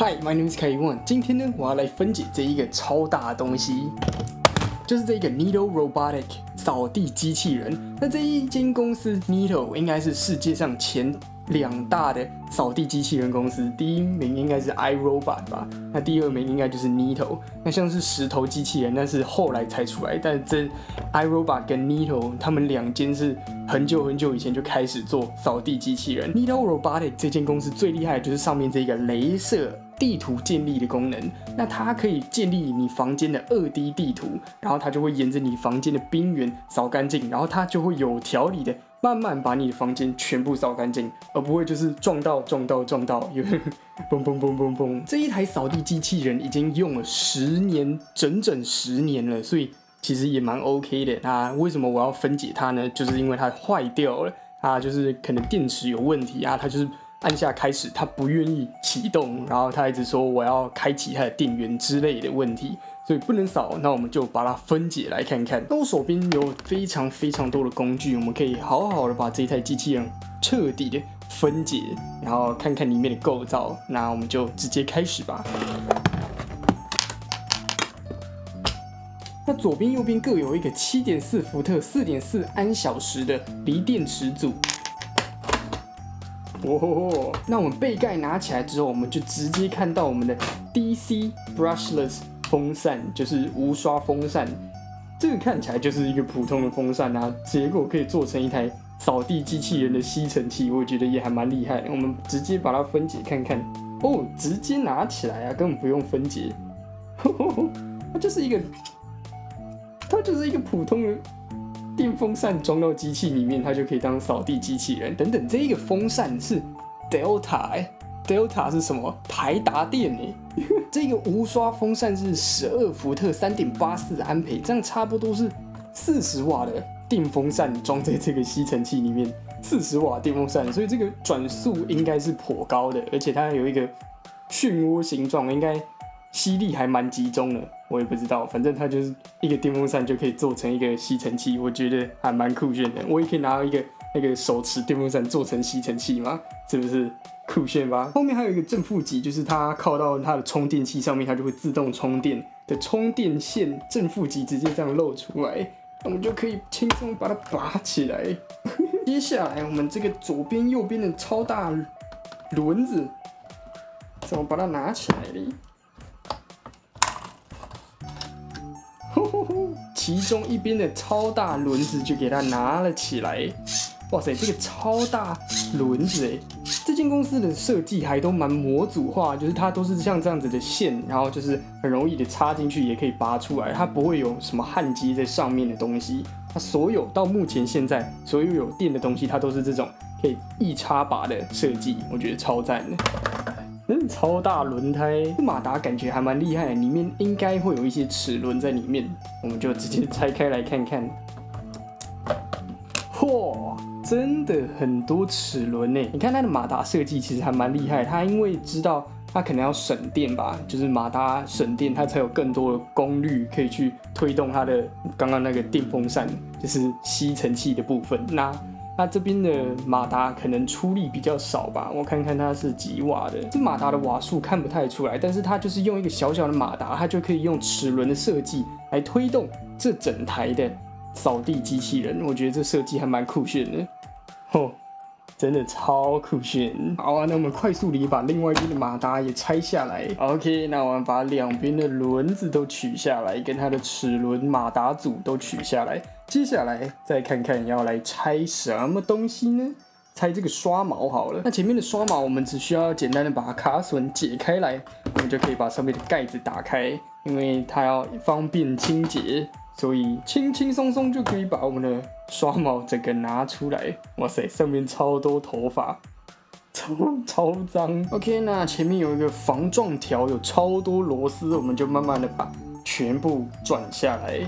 Hi, my name is Kai One。今天呢，我要来分解这一个超大的东西，就是这个 Needle Robotic 扫地机器人。那这一间公司 Needle 应该是世界上前两大的扫地机器人公司，第一名应该是 iRobot 吧，那第二名应该就是 Needle。那像是石头机器人，那是后来才出来，但这 iRobot 跟 Needle 他们两间是很久很久以前就开始做扫地机器人。Needle Robotic 这间公司最厉害的就是上面这个镭射。地图建立的功能，那它可以建立你房间的二 D 地图，然后它就会沿着你房间的边缘扫干净，然后它就会有条理的慢慢把你的房间全部扫干净，而不会就是撞到撞到撞到，有 嘣嘣嘣嘣嘣。这一台扫地机器人已经用了十年，整整十年了，所以其实也蛮 OK 的。那为什么我要分解它呢？就是因为它坏掉了，它就是可能电池有问题啊，它就是。按下开始，它不愿意启动，然后它一直说我要开启它的电源之类的问题，所以不能扫。那我们就把它分解来看看。那我手边有非常非常多的工具，我们可以好好的把这台机器人彻底的分解，然后看看里面的构造。那我们就直接开始吧。那左边、右边各有一个七点四伏特、四点四安小时的锂电池组。哦，那我们背盖拿起来之后，我们就直接看到我们的 DC brushless 风扇，就是无刷风扇。这个看起来就是一个普通的风扇啊，结果可以做成一台扫地机器人的吸尘器，我觉得也还蛮厉害。我们直接把它分解看看。哦，直接拿起来啊，根本不用分解。它就是一个，它就是一个普通的。电风扇装到机器里面，它就可以当扫地机器人。等等，这个风扇是 Delta 哎，Delta 是什么？台达电哎。这个无刷风扇是十二伏特三点八四安培，这样差不多是四十瓦的电风扇装在这个吸尘器里面，四十瓦电风扇，所以这个转速应该是颇高的，而且它有一个漩涡形状，应该。吸力还蛮集中的，我也不知道，反正它就是一个电风扇就可以做成一个吸尘器，我觉得还蛮酷炫的。我也可以拿到一个那个手持电风扇做成吸尘器吗？是不是酷炫吧？后面还有一个正负极，就是它靠到它的充电器上面，它就会自动充电的充电线正负极直接这样露出来，我们就可以轻松把它拔起来。接下来我们这个左边右边的超大轮子，怎么把它拿起来呢？其中一边的超大轮子就给它拿了起来，哇塞，这个超大轮子哎，这间公司的设计还都蛮模组化，就是它都是像这样子的线，然后就是很容易的插进去也可以拔出来，它不会有什么焊接在上面的东西，它所有到目前现在所有有电的东西，它都是这种可以一插拔的设计，我觉得超赞的。嗯，超大轮胎，这马达感觉还蛮厉害，里面应该会有一些齿轮在里面，我们就直接拆开来看看。嚯，真的很多齿轮呢！你看它的马达设计其实还蛮厉害，它因为知道它可能要省电吧，就是马达省电，它才有更多的功率可以去推动它的刚刚那个电风扇，就是吸尘器的部分。那那这边的马达可能出力比较少吧，我看看它是几瓦的。这马达的瓦数看不太出来，但是它就是用一个小小的马达，它就可以用齿轮的设计来推动这整台的扫地机器人。我觉得这设计还蛮酷炫的，吼，真的超酷炫。好啊，那我们快速地把另外一边的马达也拆下来。OK，那我们把两边的轮子都取下来，跟它的齿轮马达组都取下来。接下来再看看要来拆什么东西呢？拆这个刷毛好了。那前面的刷毛，我们只需要简单的把卡榫解开来，我们就可以把上面的盖子打开。因为它要方便清洁，所以轻轻松松就可以把我们的刷毛整个拿出来。哇塞，上面超多头发，超超脏。OK，那前面有一个防撞条，有超多螺丝，我们就慢慢的把全部转下来。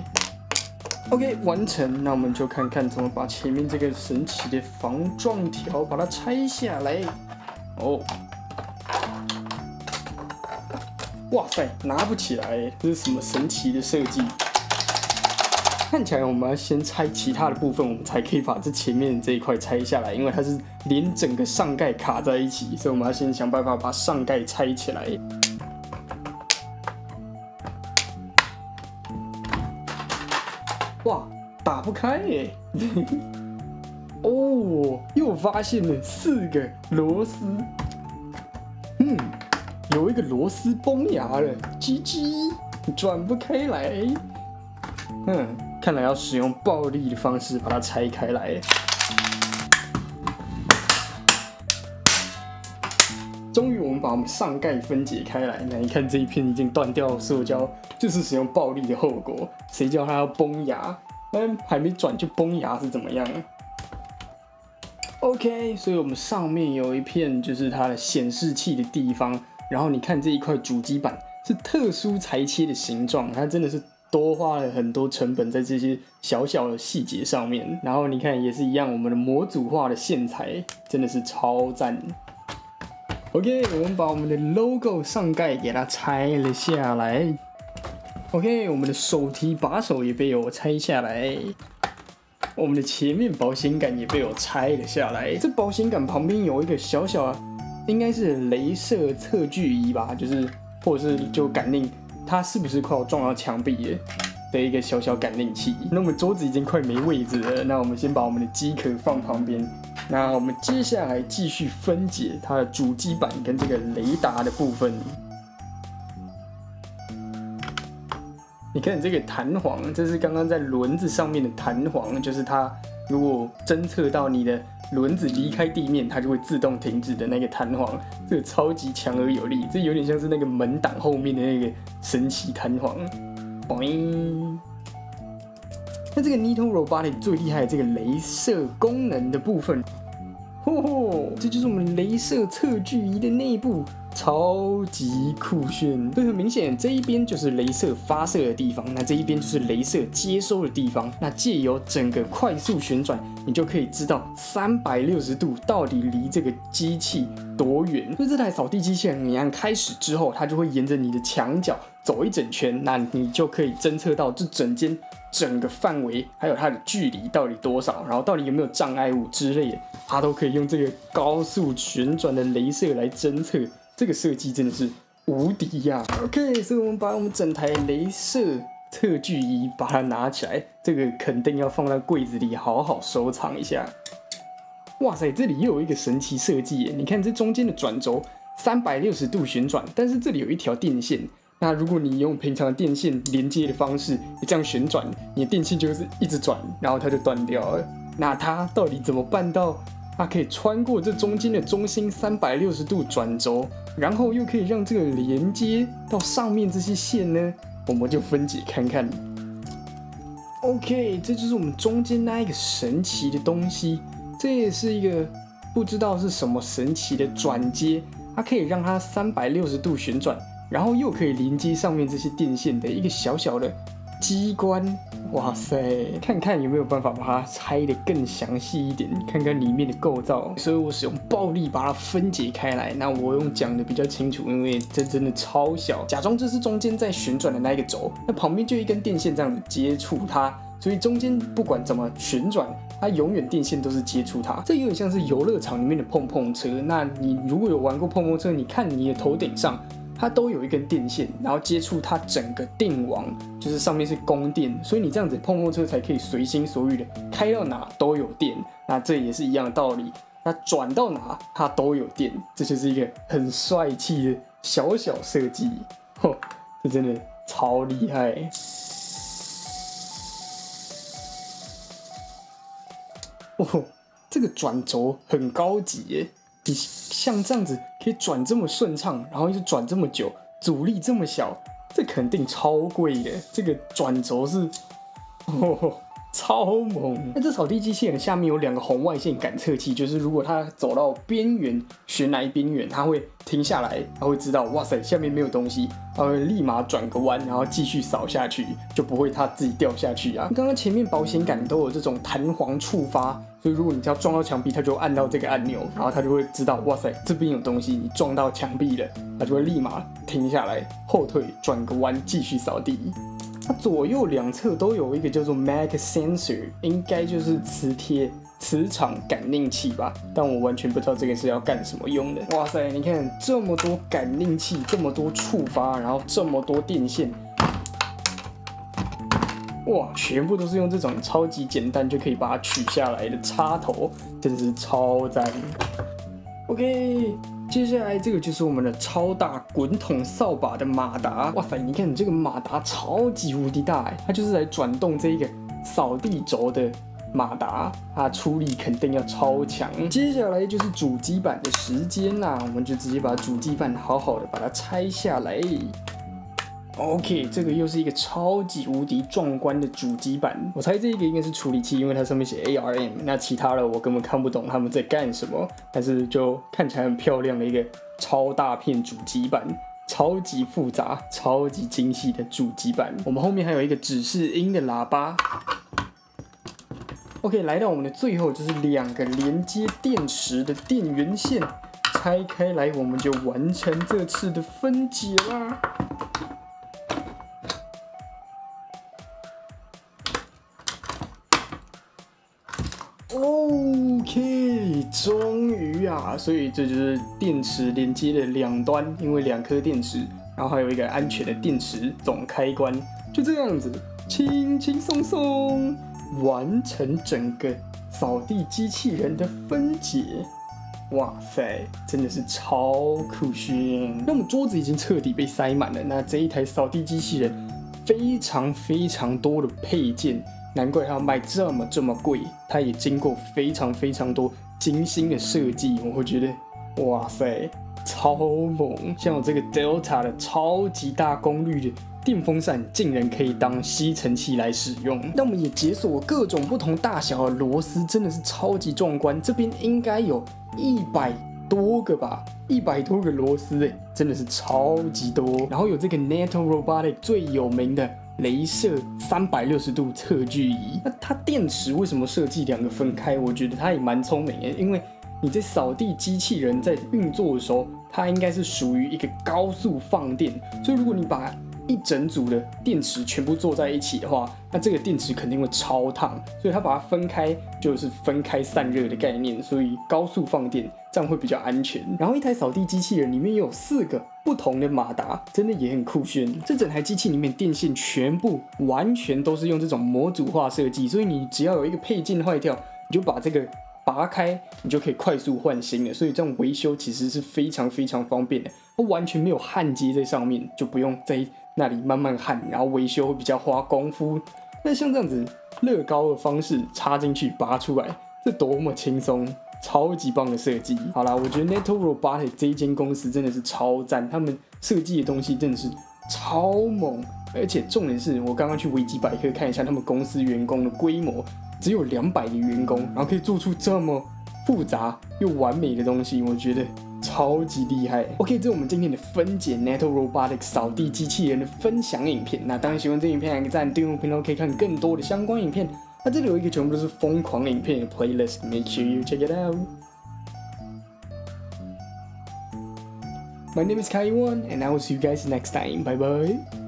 OK，完成。那我们就看看怎么把前面这个神奇的防撞条把它拆下来。哦，哇塞，拿不起来，这是什么神奇的设计？看起来我们要先拆其他的部分，我们才可以把这前面这一块拆下来，因为它是连整个上盖卡在一起，所以我们要先想办法把上盖拆起来。哇，打不开耶！哦，又发现了四个螺丝。嗯，有一个螺丝崩牙了，叽叽，转不开来。嗯，看来要使用暴力的方式把它拆开来。终于，我们把我们上盖分解开来。那你看这一片已经断掉的塑胶，就是使用暴力的后果。谁叫它要崩牙？嗯还没转就崩牙是怎么样？OK，所以我们上面有一片就是它的显示器的地方。然后你看这一块主机板是特殊裁切的形状，它真的是多花了很多成本在这些小小的细节上面。然后你看也是一样，我们的模组化的线材真的是超赞。OK，我们把我们的 logo 上盖给它拆了下来。OK，我们的手提把手也被我拆下来。我们的前面保险杆也被我拆了下来。这保险杆旁边有一个小小，应该是镭射测距仪吧，就是或者是就感应它是不是快要撞到墙壁了的一个小小感应器。那我们桌子已经快没位置了，那我们先把我们的机壳放旁边。那我们接下来继续分解它的主机板跟这个雷达的部分。你看这个弹簧，这是刚刚在轮子上面的弹簧，就是它如果侦测到你的轮子离开地面，它就会自动停止的那个弹簧，这个超级强而有力，这有点像是那个门挡后面的那个神奇弹簧。那这个 Nito Robotic 最厉害的这个镭射功能的部分，嚯嚯，这就是我们镭射测距仪的内部，超级酷炫。所以很明显，这一边就是镭射发射的地方，那这一边就是镭射接收的地方。那借由整个快速旋转，你就可以知道三百六十度到底离这个机器多远。所以这台扫地机器人，你按开始之后，它就会沿着你的墙角走一整圈，那你就可以侦测到这整间。整个范围还有它的距离到底多少，然后到底有没有障碍物之类的，它都可以用这个高速旋转的镭射来侦测。这个设计真的是无敌呀！OK，所以我们把我们整台镭射测距仪把它拿起来，这个肯定要放在柜子里好好收藏一下。哇塞，这里又有一个神奇设计耶！你看这中间的转轴三百六十度旋转，但是这里有一条电线。那如果你用平常的电线连接的方式，你这样旋转，你的电线就是一直转，然后它就断掉了。那它到底怎么办到它可以穿过这中间的中心三百六十度转轴，然后又可以让这个连接到上面这些线呢？我们就分解看看。OK，这就是我们中间那一个神奇的东西，这也是一个不知道是什么神奇的转接，它可以让它三百六十度旋转。然后又可以连接上面这些电线的一个小小的机关，哇塞！看看有没有办法把它拆得更详细一点，看看里面的构造。所以我使用暴力把它分解开来。那我用讲的比较清楚，因为这真的超小。假装这是中间在旋转的那一个轴，那旁边就一根电线这样子接触它，所以中间不管怎么旋转，它永远电线都是接触它。这有点像是游乐场里面的碰碰车。那你如果有玩过碰碰车，你看你的头顶上。它都有一根电线，然后接触它整个电网，就是上面是供电，所以你这样子碰碰车才可以随心所欲的开到哪都有电。那这也是一样的道理，那转到哪它都有电，这就是一个很帅气的小小设计。嚯，这真的超厉害！哦，这个转轴很高级耶。你像这样子可以转这么顺畅，然后又转这么久，阻力这么小，这肯定超贵耶。这个转轴是，哦，超猛。那这扫地机器人下面有两个红外线感测器，就是如果它走到边缘悬崖边缘，它会停下来，它会知道哇塞下面没有东西，它会立马转个弯，然后继续扫下去，就不会它自己掉下去啊。刚刚前面保险杆都有这种弹簧触发。所以如果你只要撞到墙壁，它就按到这个按钮，然后它就会知道，哇塞，这边有东西，你撞到墙壁了，它就会立马停下来，后退，转个弯，继续扫地。它左右两侧都有一个叫做 Mag Sensor，应该就是磁贴。磁场感应器吧，但我完全不知道这个是要干什么用的。哇塞，你看这么多感应器，这么多触发，然后这么多电线，哇，全部都是用这种超级简单就可以把它取下来的插头，真的是超赞。OK，接下来这个就是我们的超大滚筒扫把的马达。哇塞，你看这个马达超级无敌大哎，它就是来转动这一个扫地轴的。马达，它出力肯定要超强。接下来就是主机板的时间啦，我们就直接把主机板好好的把它拆下来。OK，这个又是一个超级无敌壮观的主机板。我猜这一个应该是处理器，因为它上面写 ARM。那其他的我根本看不懂他们在干什么，但是就看起来很漂亮的一个超大片主机板，超级复杂、超级精细的主机板。我们后面还有一个指示音的喇叭。OK，来到我们的最后，就是两个连接电池的电源线，拆开来，我们就完成这次的分解啦。OK，终于啊，所以这就是电池连接的两端，因为两颗电池，然后还有一个安全的电池总开关，就这样子，轻轻松松。完成整个扫地机器人的分解，哇塞，真的是超酷炫！那我们桌子已经彻底被塞满了，那这一台扫地机器人非常非常多的配件，难怪它要卖这么这么贵。它也经过非常非常多精心的设计，我会觉得，哇塞，超猛！像我这个 Delta 的超级大功率的。电风扇竟然可以当吸尘器来使用，那我们也解锁各种不同大小的螺丝，真的是超级壮观。这边应该有一百多个吧，一百多个螺丝哎，真的是超级多。然后有这个 Neto Robotic 最有名的镭射三百六十度测距仪。那它电池为什么设计两个分开？我觉得它也蛮聪明的，因为你在扫地机器人在运作的时候，它应该是属于一个高速放电，所以如果你把一整组的电池全部坐在一起的话，那这个电池肯定会超烫，所以它把它分开就是分开散热的概念，所以高速放电这样会比较安全。然后一台扫地机器人里面有四个不同的马达，真的也很酷炫。这整台机器里面电线全部完全都是用这种模组化设计，所以你只要有一个配件坏掉，你就把这个拔开，你就可以快速换新了。所以这样维修其实是非常非常方便的，它完全没有焊接在上面，就不用再。那里慢慢焊，然后维修会比较花功夫。那像这样子乐高的方式插进去拔出来，这多么轻松，超级棒的设计。好啦，我觉得 Neto Robotic 这一间公司真的是超赞，他们设计的东西真的是超猛。而且重点是我刚刚去维基百科看一下，他们公司员工的规模只有两百个员工，然后可以做出这么复杂又完美的东西，我觉得。超级厉害！OK，这是我们今天的分解 Neto Robotics 扫地机器人的分享影片。那当然喜欢这影片，按个赞，订阅频道可以看更多的相关影片。那这里有一个全部都是疯狂影片的 playlist，make sure you check it out。My name is Kai Wan，and I will see you guys next time. Bye bye.